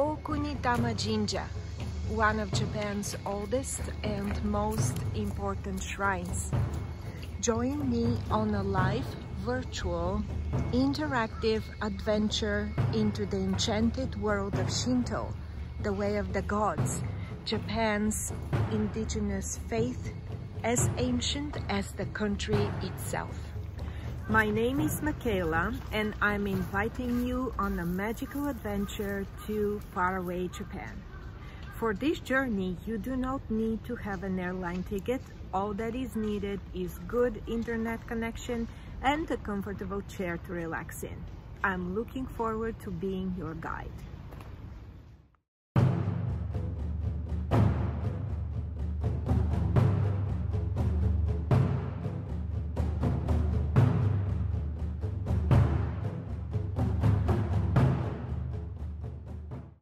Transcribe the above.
Okunitama Jinja, one of Japan's oldest and most important shrines. Join me on a live, virtual, interactive adventure into the enchanted world of Shinto, the way of the gods, Japan's indigenous faith as ancient as the country itself. My name is Michaela and I'm inviting you on a magical adventure to faraway Japan. For this journey, you do not need to have an airline ticket. All that is needed is good internet connection and a comfortable chair to relax in. I'm looking forward to being your guide.